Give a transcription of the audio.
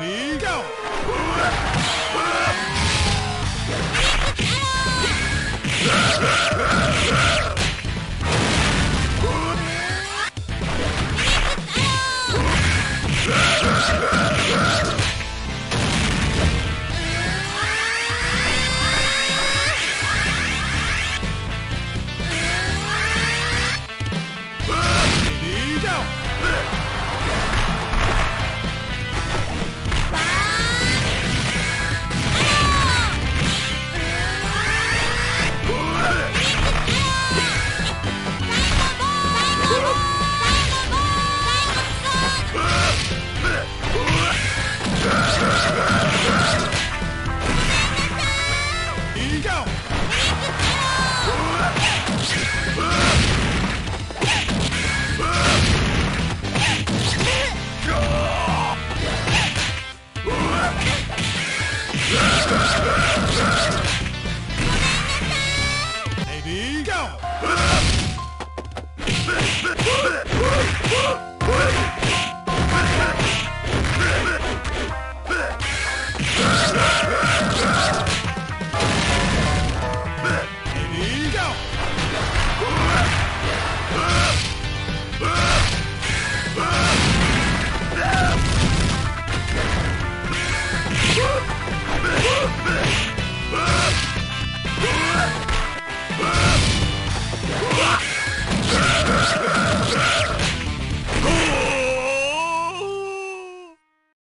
Ready, Ready, go!